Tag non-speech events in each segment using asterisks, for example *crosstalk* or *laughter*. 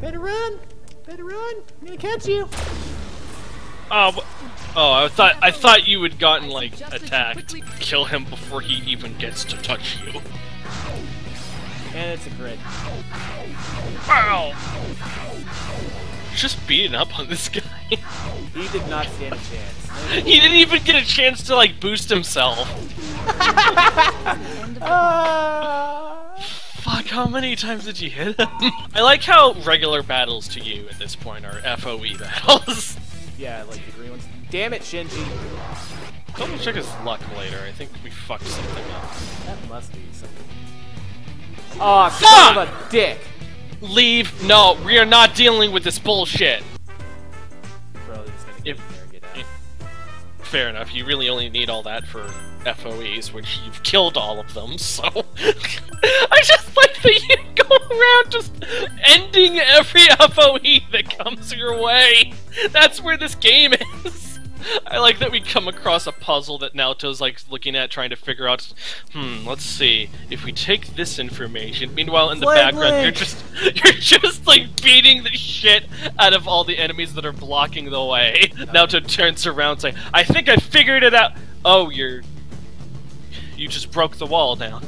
Better run! Better run! I'm gonna catch you! Oh, oh! I thought I thought you had gotten like attacked. Kill him before he even gets to touch you. And it's a crit. Wow! Just beating up on this *laughs* guy. He did not stand a chance. he didn't even get a chance to like boost himself. *laughs* Ah! Fuck! How many times did you hit him? *laughs* I like how regular battles to you at this point are FOE battles. *laughs* yeah, like the green ones. Damn it, Shinji! Double check his luck later. I think we fucked something up. That must be something. Aw, oh, son of a dick! Leave. No, we are not dealing with this bullshit. Probably just gonna get If- Fair enough. You really only need all that for FOEs, which you've killed all of them. So *laughs* I just like that you go around just ending every FOE that comes your way. That's where this game is. I like that we come across a puzzle that Naoto's like looking at, trying to figure out. Hmm, let's see. If we take this information, meanwhile in the Flag background you're just *laughs* you're just like beating the shit out of all the enemies that are blocking the way. Naoto turns around, saying, "I think I figured it out." Oh, you're you just broke the wall down.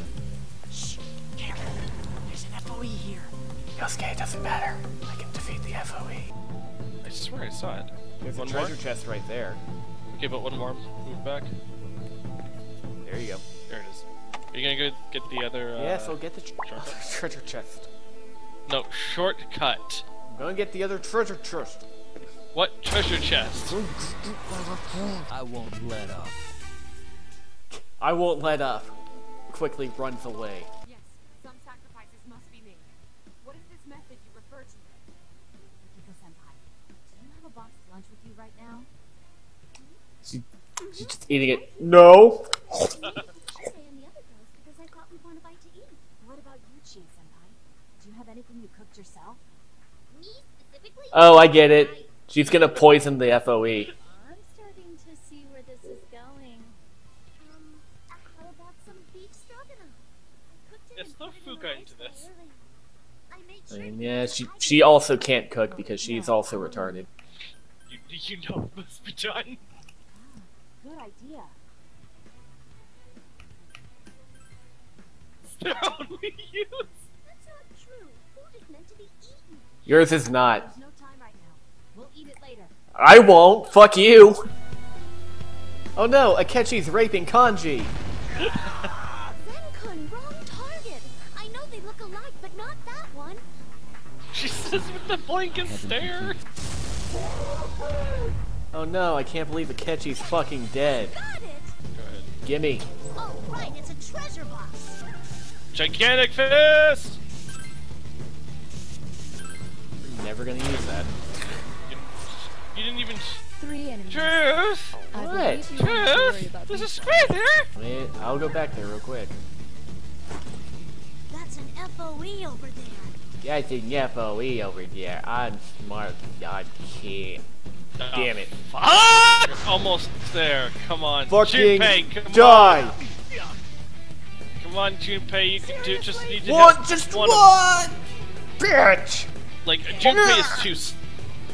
There's an FOE here. Yosuke, it doesn't matter. I can defeat the FOE. I swear I saw it. There's One a more? treasure chest right there. Okay, but one more. Move back. There you go. There it is. Are you gonna go get the other? Uh, yes, I'll get the tr sure. other *laughs* treasure chest. No, shortcut. I'm gonna get the other treasure chest. What treasure chest? I won't let up. I won't let up. Quickly runs away. *laughs* you cooked yourself? Me specifically? Oh, I get it. She's gonna poison the FOE. I'm starting to see where this is going. Um, how about some beef stroganoff? I cooked it Yes, and throw put it in Fuka the into this. I made I sure mean, yeah, she she also can't cook because she's also retarded. You, you know it must be done. Good idea. *laughs* It's their only use. That's not true. Food is meant to be eaten. Yours is not. There's no time right now. We'll eat it later. I won't. Fuck you. Oh no, Akechi's raping Kanji. *laughs* Zenkun, wrong target. I know they look alike, but not that one. She says with the blanket stare. *laughs* Oh no, I can't believe Akechi's fucking dead. Got it. Go ahead. Gimme. Oh, right. It's a treasure box. Gigantic fist. Never gonna use that. You, you didn't even. Three enemies. Truth. I What? believe you don't have to worry Truth. about There's a these. square there. I mean, I'll go back there real quick. That's an FOE over there. Yeah, it's an FOE over there. I'm smart. I can't. Damn it. Fuck! Almost there. Come on. Fucking Junpei, come die! on. Come on, Junpei. You can do. Just need to. One, hit just one. one! of- Bitch! like Junpei is too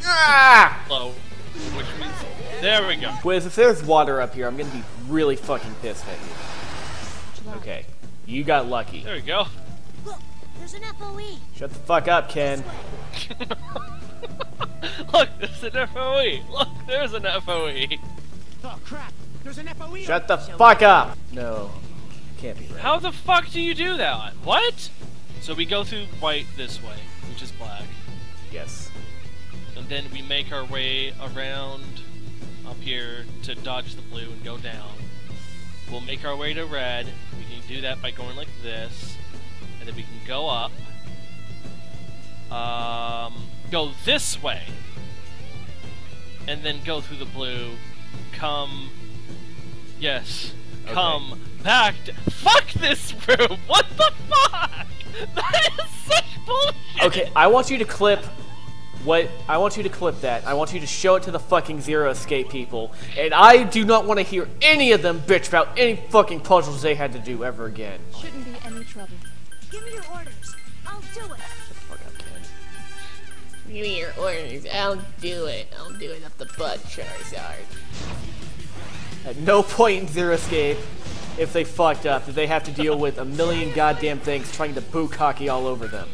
Ah! slow, which means. There we go. Wiz, if there's water up here, I'm gonna be really fucking pissed at you. Okay. You got lucky. There we go. Look, there's an FOE. Shut the fuck up, Ken. *laughs* Look, there's an FOE. Look, there's an FOE. Oh crap! There's an FOE. Shut the fuck up! No. Can't be right. How the fuck do you do that? What? So we go through white this way, which is black, Yes. and then we make our way around up here to dodge the blue and go down. We'll make our way to red. We can do that by going like this, and then we can go up. Um, go this way, and then go through the blue. Come, yes, Okay. come back. To, fuck this room. *laughs* What the fuck? *laughs* That is such bullshit. Okay, I want you to clip what I want you to clip that. I want you to show it to the fucking Zero Escape people. And I do not want to hear any of them bitch about any fucking puzzles they had to do ever again. Shouldn't be any trouble. Give me your orders. I'll do it. Fuck up, Ken. Give me your orders. I'll do it. I'll do it up the butt, Charizard. At no point in Zero Escape, if they fucked up, did they have to deal with a million goddamn things trying to bukkake all over them.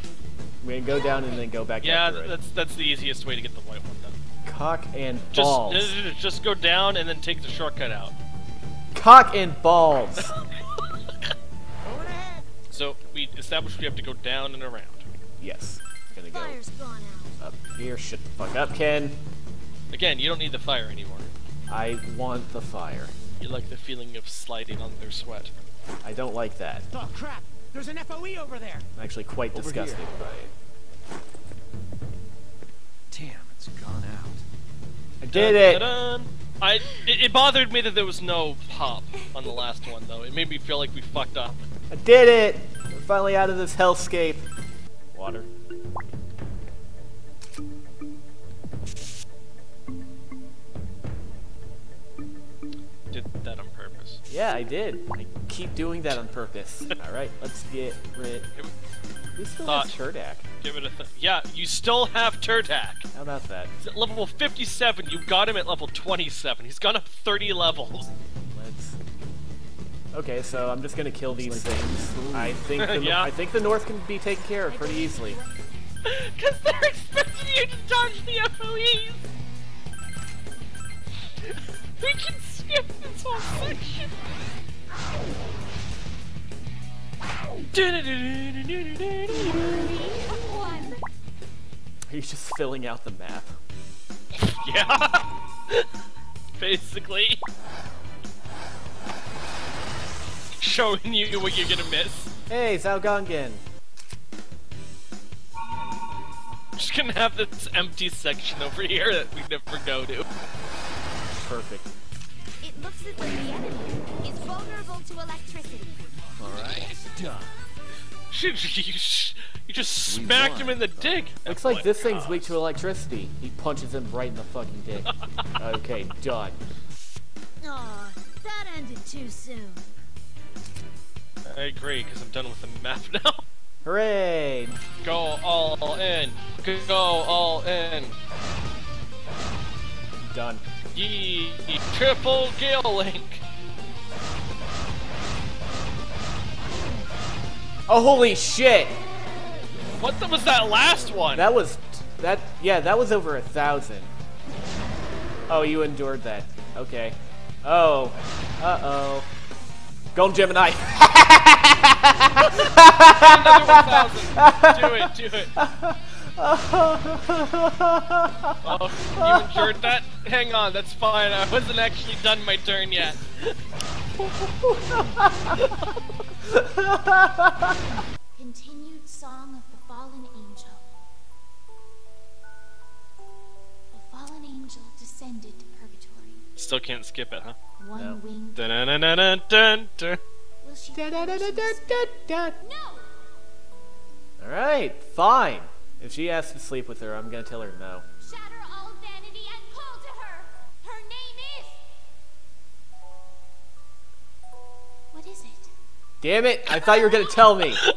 We're gonna go down and then go back Yeah, after it. that's that's the easiest way to get the white one done. Cock and Just balls. uh, just go down and then take the shortcut out. Cock and balls. *laughs* So we established we have to go down and around. yes. Gonna go Fire's gone out. Up here. Shut the fuck up, Ken. Again, you don't need the fire anymore. I want the fire. You like the feeling of sliding on their sweat. I don't like that. Oh crap! There's an FOE over there. I'm actually quite Over disgusted here. by it. Damn, it's gone out. I did it! I it, it bothered me that there was no pop on the last one though. It made me feel like we fucked up. I did it! We're finally out of this hellscape. Water. That on purpose. Yeah, I did. I keep doing that on purpose. *laughs* Alright, let's get rid. It- We still Thought. have Turdak. Give it a th- yeah. You still have Turdak. How about that? He's at level 57. You got him at level 27. He's gone up 30 levels. Let's. Okay, so I'm just gonna kill these things. I think the, *laughs* Yeah. I think the north can be taken care of pretty easily. *laughs* Because they're expecting you to dodge the FOEs! we can this whole section! Are you just filling out the map? yeah! *laughs* Basically. Showing you what you're gonna miss. Hey, Zhao Gongen! Just gonna have this empty section over here that we never go to. Perfect. It looks as though the enemy is vulnerable to electricity. Alright, done. Shit, *laughs* you, you just smacked him in the dick. Looks like What this thing's weak to electricity. He punches him right in the fucking dick. *laughs* okay, done. Aw, that ended too soon. I agree, because I'm done with the map *laughs* now. Hooray! Go all in. Go all in. Done. Yee. Triple Gale Link. Oh, holy shit! What the, was that last one? That was that. Yeah, that was over a thousand. Oh, you endured that. Okay. Oh. Uh oh. Golden Gemini. *laughs* Another 1,000. Do it, do it. *laughs* Oh, you endured that? Hang on, that's fine. I wasn't actually done my turn yet. Continued Song of the Fallen Angel. The fallen angel descended to purgatory. Still can't skip it, huh? One No. winged. Dun dun dun dun dun dun. Will she perish in despair? No! All right, fine. If she asks to sleep with her, I'm gonna tell her no. Shatter all vanity and call to her. Her name is. What is it? Damn it! I thought you were gonna tell me. *laughs* Stop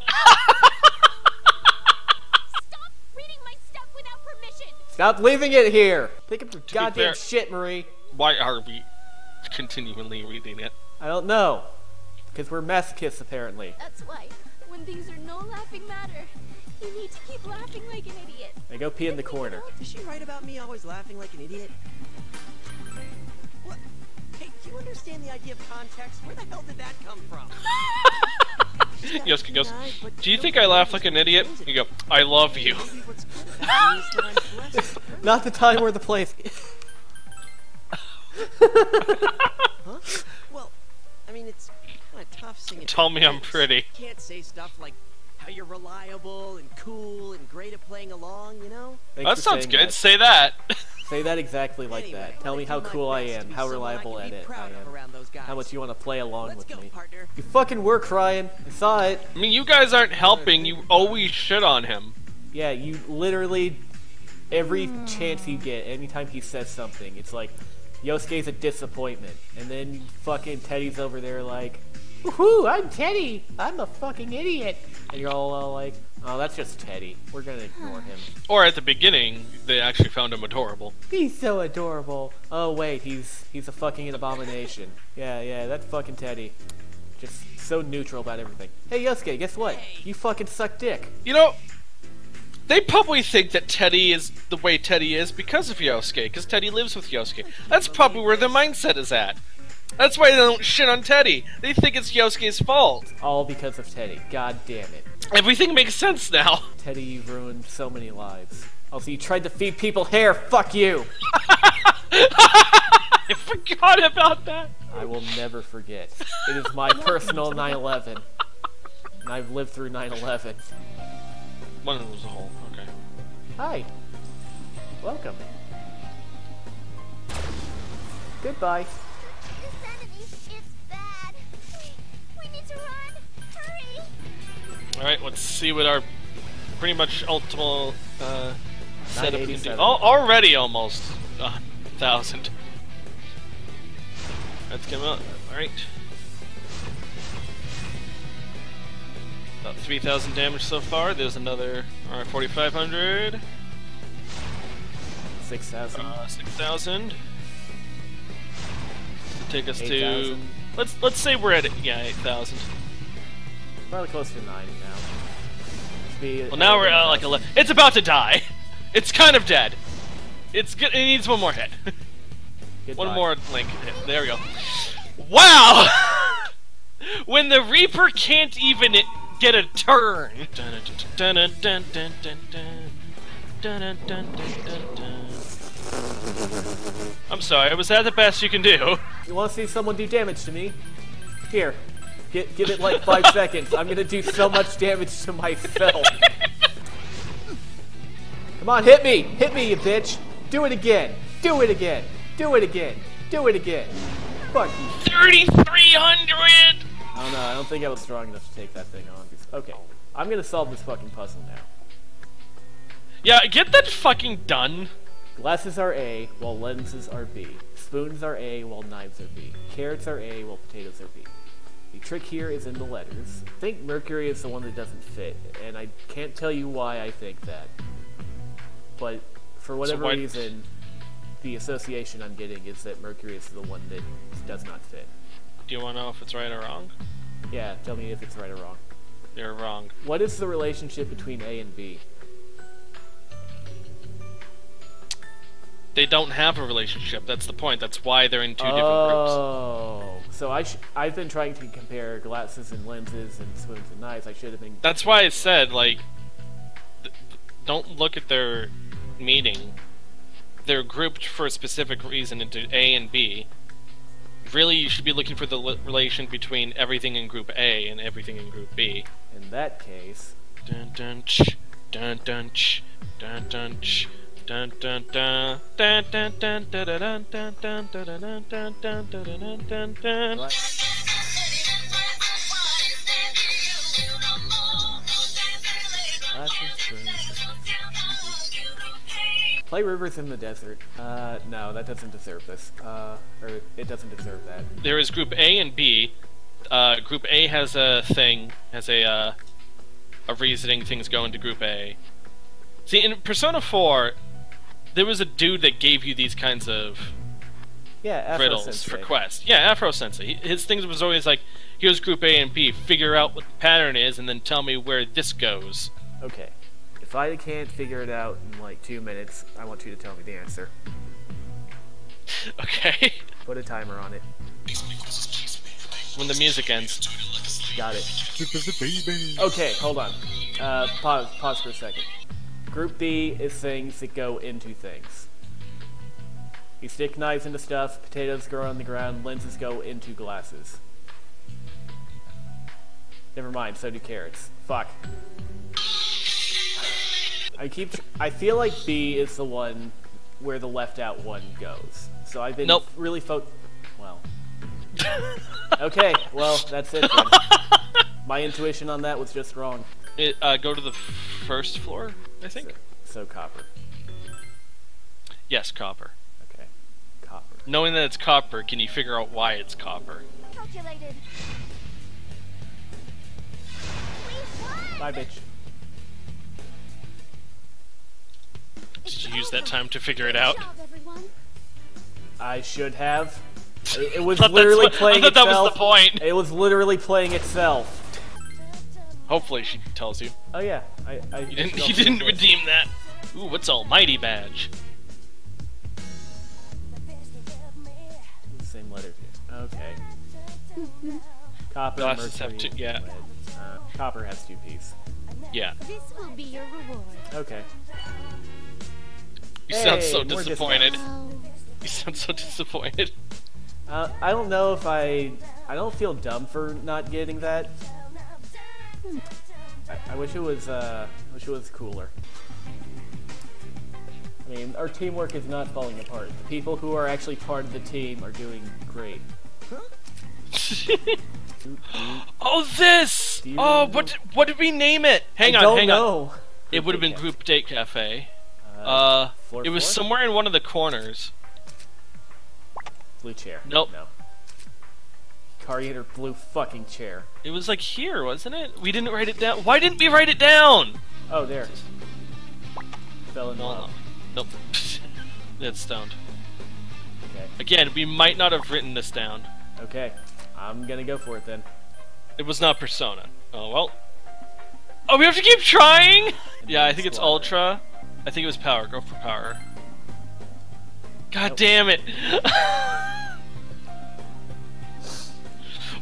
reading my stuff without permission. Stop leaving it here. Pick up your be goddamn fair- shit, Marie. Why are we continually reading it? I don't know. Because we're masochists, apparently. That's why, when things are no laughing matter, you need to keep laughing like an idiot. I go pee in the corner. Is she right about me always laughing like an idiot? What? Hey, do you understand the idea of context? Where the hell did that come from? *laughs* Yosuke goes, Do you think I laugh like an idiot? You go, I love you. Maybe what's good about me is that I'm blessed with her. Not the time or the place. Huh? Well, I mean, it's kind of tough singing. Tell me I'm Thanks. pretty. Can't say stuff like how you're reliable and cool and great at playing along, you know? Thanks That sounds good. that. Say that. *laughs* Say that exactly like Anyway, that. Tell me how cool I am, how reliable can at it I am, around those guys. how much you want to play along Let's with go, me. partner. You fucking were crying. I saw it. I mean, you guys aren't helping. You always shit on him. Yeah, you literally every hmm. chance you get, anytime he says something, it's like Yosuke's a disappointment, and then fucking Teddy's over there like, Woohoo! I'm Teddy. I'm a fucking idiot. And you're all, all like, oh, that's just Teddy. We're gonna ignore him. Or at the beginning, they actually found him adorable. He's so adorable. Oh wait, he's he's a fucking abomination. Yeah, yeah, that fucking Teddy. Just so neutral about everything. Hey Yosuke, guess what? You fucking suck dick. You know, they probably think that Teddy is the way Teddy is because of Yosuke, because Teddy lives with Yosuke. That's probably where their mindset is at. That's why they don't shit on Teddy. They think it's Yosuke's fault. All because of Teddy. God damn it. Everything makes sense now. Teddy, you've ruined so many lives. Also, you tried to feed people hair. Fuck you. *laughs* I forgot about that. I will never forget. It is my personal 9/11, and I've lived through 9/11. One of them was a hole. Okay. Hi. Welcome. Goodbye. Alright, let's see what our pretty much ultimate uh, setup can do. Oh, already almost a thousand. Let's come up. Alright. About 3,000 damage so far. There's another alright, 4,500. 6,000. Uh, 6,000. Take us to. 8,000. Let's let's say we're at yeah 8,000. Probably close to 9 now. Be Well, now we're at like 11. It's about to die. *laughs* It's kind of dead. It's good. It needs one more hit. *laughs* Goodbye. one more link. There we go. Wow! *laughs* when the Reaper can't even get a turn. I'm sorry. Was that the best you can do? You want to see someone do damage to me? Here. Get, give it like 5 *laughs* seconds. I'm gonna do so much damage to myself. Come on, hit me! Hit me, you bitch! Do it again! Do it again! Do it again! Do it again! Fuck you. 3,300. I don't know, I don't think I was strong enough to take that thing on. Okay, I'm gonna solve this fucking puzzle now. Yeah, get that fucking done. Glasses are A, while lenses are B. Spoons are A, while knives are B. Carrots are A, while potatoes are B. The trick here is in the letters. I think Mercury is the one that doesn't fit, and I can't tell you why I think that. But for whatever why- reason, the association I'm getting is that Mercury is the one that does not fit. Do you want to know if it's right or wrong? Yeah, tell me if it's right or wrong. You're wrong. What is the relationship between A and B? They don't have a relationship. That's the point. That's why they're in two different groups. Oh, so I sh- I've been trying to compare glasses and lenses and spoons and knives. I should have been. That's why I said like, don't look at their meeting. They're grouped for a specific reason into A and B. Really, you should be looking for the relation between everything in Group A and everything in Group B. In that case, Dun dun ch, dun dun ch, dun dun ch, dun dun dun, dun dun dun dun dun dun dun dun dun dun dun dun dun dun dun. glasses, spoons. Play rivers in the desert. Uh, no, that doesn't deserve this. Uh, or it doesn't deserve that. There is Group A and B. Uh, group A has a thing, has a uh, a reasoning things go into Group A. See, in Persona 4, there was a dude that gave you these kinds of Yeah, Afro riddles Sensei. for quests. Yeah, Afro Sensei. His things was always like, here's Group A and B, figure out what the pattern is, and then tell me where this goes. Okay. If I can't figure it out in like two minutes, I want you to tell me the answer. *laughs* Okay. Put a timer on it. when the music ends. Got it. Okay, hold on. Uh, pause, pause for a second. Group B is things that go into things. You stick knives into stuff, potatoes grow on the ground, lenses go into glasses. Never mind, so do carrots. Fuck. I keep. Tr- I feel like B is the one where the left out one goes. So I've been Nope. really fo- Well. *laughs* okay, well, that's it then. My intuition on that was just wrong. It, uh, go to the first floor, I think. So, so, copper. Yes, copper. Okay, copper. Knowing that it's copper, can you figure out why it's copper? Calculated. Bye, bitch. Did you use that time to figure it out? I should have. It, it was *laughs* literally what, playing itself. It was literally playing itself. Hopefully she tells you. Oh yeah, I. I You didn't. *laughs* You didn't redeem that. Ooh, what's almighty badge? Same letter. Okay. *laughs* Copper, Glasses have two- yeah. Uh, copper has two P's. Yeah. This will be your reward. Okay. You sound so disappointed. You sound so disappointed. Uh, I don't know if I. I don't feel dumb for not getting that. I, I wish it was. Uh, I wish it was cooler. I mean, our teamwork is not falling apart. The people who are actually part of the team are doing great. *laughs* oh, this! Oh, what? Did, what did we name it? Hang I on, don't hang on. know. It would have been *laughs* Group Date Cafe. Uh, Uh, it was somewhere in one of the corners. blue chair. Nope. No. Carrier blue fucking chair. It was like here, wasn't it? We didn't write it down. Why didn't we write it down? Oh, there. Fell in No, no. love. Nope. *laughs* That's stoned. Okay. Again, we might not have written this down. Okay. I'm gonna go for it then. It was not Persona. Oh well. Oh, we have to keep trying. *laughs* Yeah, I think it's Ultra. I think it was Power. Go for Power. God Nope. damn it! *laughs*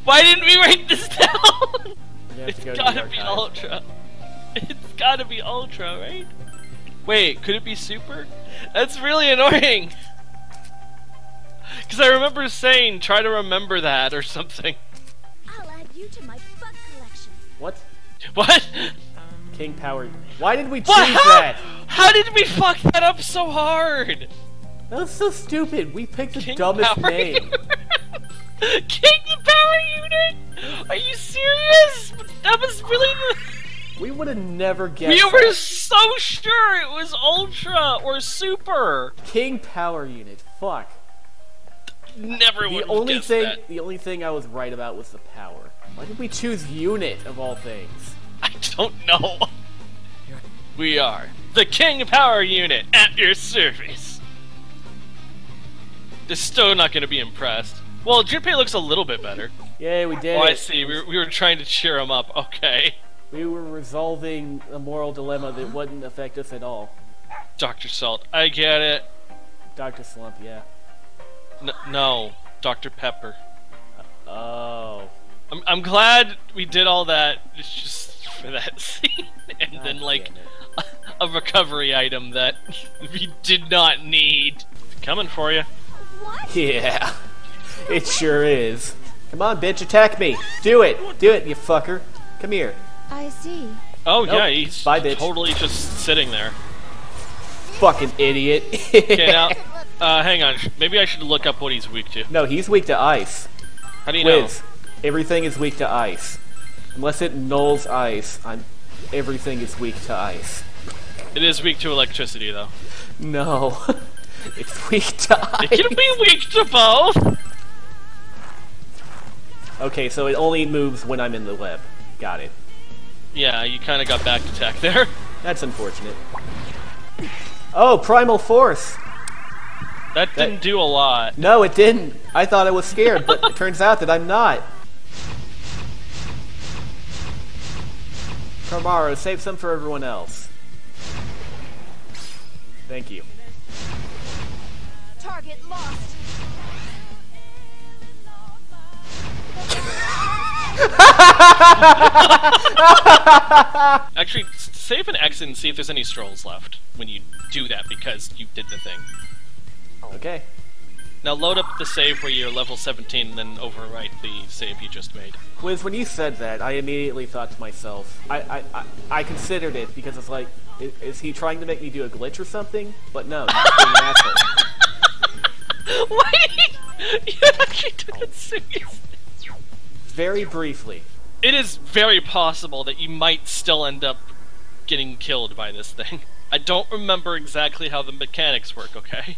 Why didn't we write this *laughs* down? You have It's to go gotta be. Ultra. It's gotta be Ultra, right? Wait, could it be Super? That's really annoying. Because I remember saying, try to remember that or something. I'll add you to my bug collection. What? What? King Power. Why did we choose What? How, that? how did we fuck that up so hard? That was so stupid. We picked the King dumbest Power name. Unit? *laughs* King Power Unit? Are you serious? That was really. *laughs* We would have never guessed. We were that. so sure it was Ultra or Super. King Power Unit. Fuck. Never The would have only guessed thing, that. the only thing I was right about was the power. Why did we choose unit of all things? I don't know. We are the King Power Unit at your service. They're still not going to be impressed. Well, Junpei looks a little bit better. Yay, we did Oh, I see. We were, we were trying to cheer him up. Okay. We were resolving a moral dilemma that wouldn't affect us at all. Dr. Salt. I get it. Dr. Slump, yeah. N- no. Dr. Pepper. Oh. I'm, I'm glad we did all that it's just for that *laughs* scene. And God then, like, damn *laughs* a recovery item that *laughs* we did not need. Coming for you. What? Yeah. It sure is. Come on, bitch, attack me. Do it. Do it, you fucker. Come here. I see. Oh, Nope. yeah, he's Bye, bitch. totally just sitting there. Fucking idiot. Okay, *laughs* now, uh, hang on. Maybe I should look up what he's weak to. no, he's weak to ice. How do you Quiz. know? Everything is weak to ice. Unless it nulls ice, I'm everything is weak to ice. It is weak to electricity, though. No. *laughs* it's weak to ice. It can be weak to both! Okay, so it only moves when I'm in the web. Got it. Yeah, you kind of got back to tech there. *laughs* That's unfortunate. Oh, Primal Force! That didn't do a lot. No, it didn't. I thought I was scared, but it turns out that I'm not. Carmaro, save some for everyone else. Thank you. Target lost. *laughs* Actually, save an exit and see if there's any strolls left when you do that because you did the thing. Okay. Now load up the save where you're level 17 and then overwrite the save you just made. Quiz, when you said that, I immediately thought to myself, I, I, I, I considered it because it's like, is, is he trying to make me do a glitch or something? But no, he's being an asshole. *laughs* Why did *laughs* you actually took it oh. seriously? very briefly. It is very possible that you might still end up getting killed by this thing. *laughs* I don't remember exactly how the mechanics work, okay?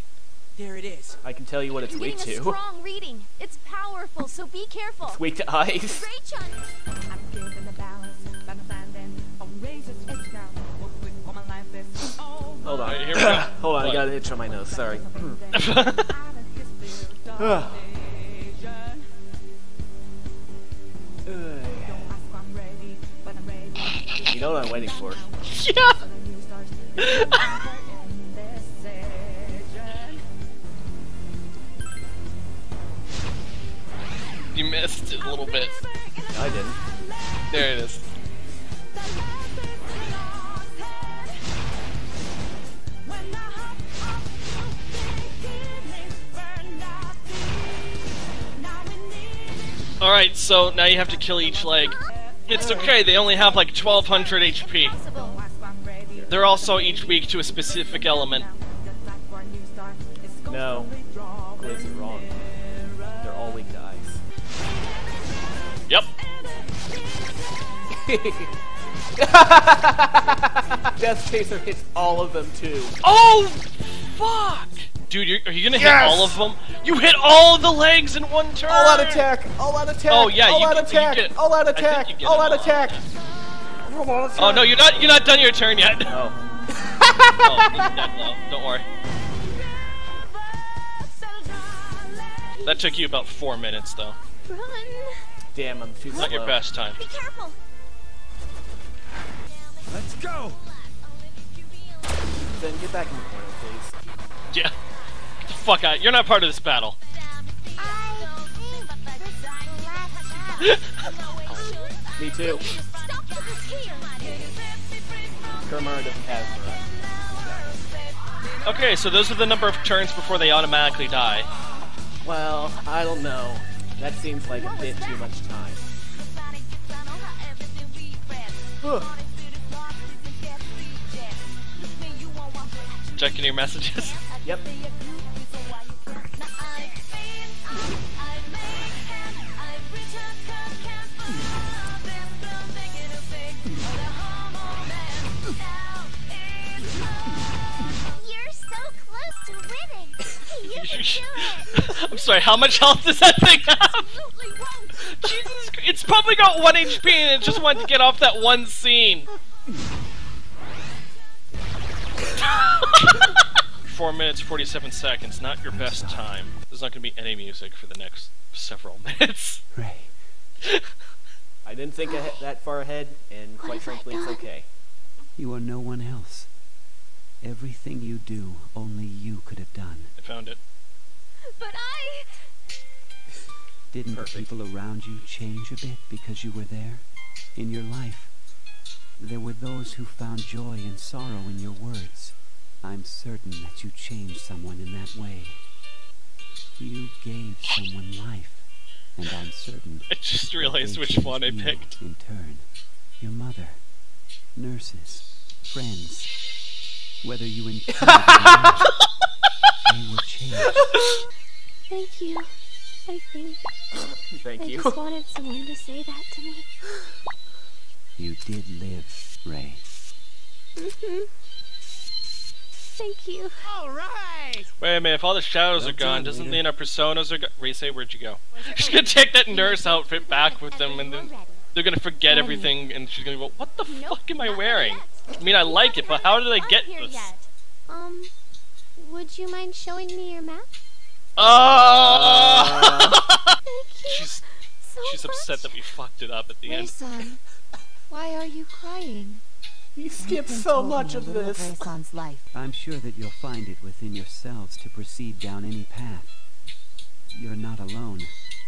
There it is. I can tell you what it's I'm weak to. strong reading. It's powerful, so be careful. It's weak to ice. Hold on. Right, *coughs* Hold on, what? I got an itch on my nose, sorry. *coughs* you know what I'm waiting for. yeah. *laughs* you missed it a little bit. No, I didn't. There it is. Alright, so now you have to kill each leg. It's okay, they only have like 1200 HP. They're also each weak to a specific element. No. Is wrong. They're all weak to ice. Yep. *laughs* Death Chaser hits all of them too. Oh, fuck! Dude, you're, you gonna hit all of them? You hit all of the legs in one turn! All out attack! All out attack! Oh, yeah, All you out get- you attack! get- All out I think attack! you get All out all. attack! All out attack! Oh no, you're not you're not done your turn yet. *laughs* Oh. oh, he's dead. Don't worry. That took you about four minutes though. Run. Damn, I'm too slow. Not your best time. Be careful. Let's go. Then get back in the corner, please. Yeah. Fuck out. You're not part of this battle. I think this Me too. Kurmara doesn't have Okay, so those are the number of turns before they automatically die. Well, I don't know. That seems like a bit too much time. Checking your messages. *laughs* Yep. *laughs* I'm sorry, how much health does that thing have? Jesus, Christ, it's probably got one HP and it just wanted to get off that one scene. *laughs* Four minutes, 47 seconds, not your best time. There's not gonna be any music for the next several *laughs* minutes. Ray, I didn't think ahe- that far ahead, and quite have frankly, it's okay. you are no one else. Everything you do, only you could have done. I found it. But I. Didn't Perfect. the people around you change a bit because you were there? In your life, there were those who found joy and sorrow in your words. I'm certain that you changed someone in that way. You gave someone life, and I'm certain. *laughs* I just realized which one I you picked. In turn, your mother, nurses, friends, whether you *laughs* intended it or were changed. Thank you. I think. Thank I you. just wanted someone to say that to me. You did live, Ray. Mm-hmm. Thank you. All right. Wait a minute, if all the shadows Well are gone, done, doesn't leader. mean our personas are gone? Ray, say, where'd you go? *laughs* She's gonna take that nurse outfit back with them and then they're gonna forget Ready. everything and she's gonna go, what the Nope, fuck am I wearing? yet. I mean, I like it, but how did I get this? Yet. Um, would you mind showing me your map? Oh! *laughs* Thank you. she's so she's upset that we fucked it up at the end. Rayson, why are you crying? You skipped so much of this. Rayson's life. I'm sure that you'll find it within yourselves to proceed down any path. You're not alone,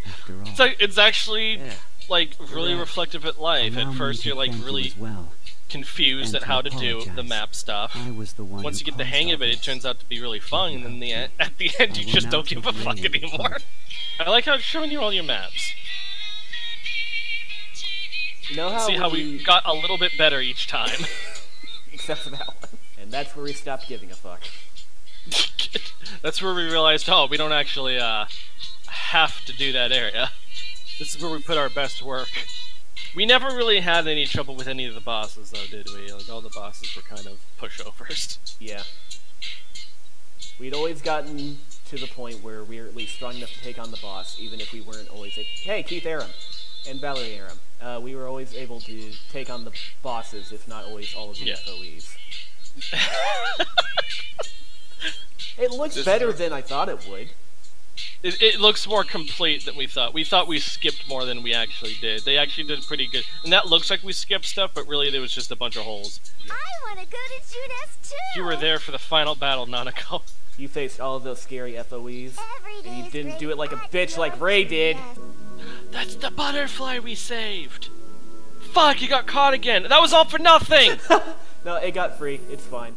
after all. It's like it's actually Yeah. like really Correct. reflective at life. Allow At first, you're like really well. Confused and at how to do the map stuff. I was the one Once you get the hang of it, it turns out to be really fun, and then the help *laughs* at the end, you just don't give a fuck Ray in the anymore. *laughs* I like how it's showing you all your maps. You know how See how we, we got a little bit better each time. *laughs* except for that one, and that's where we stopped giving a fuck. That's where we realized, oh, we don't actually uh, have to do that area. This is where we put our best work. We never really had any trouble with any of the bosses, though, did we? Like all the bosses were kind of pushovers. *laughs* Yeah. We'd always gotten to the point where we were at least strong enough to take on the boss, even if we weren't always. A- hey, Keith Aram and Valerie Aram. Uh, we were always able to take on the bosses, if not always all of the Yeah. FOEs. *laughs* It looks This- better than I thought it would. It, it looks more complete than we thought. We thought we skipped more than we actually did. They actually did pretty good. And that looks like we skipped stuff, but really there was just a bunch of holes. I want to go to Judas too. You were there for the final battle, Nanako. You faced all of those scary FOEs. And you didn't do it like a bitch like Ray did. That's the butterfly we saved! Fuck, you got caught again! That was all for nothing! *laughs* No, it got free. It's fine.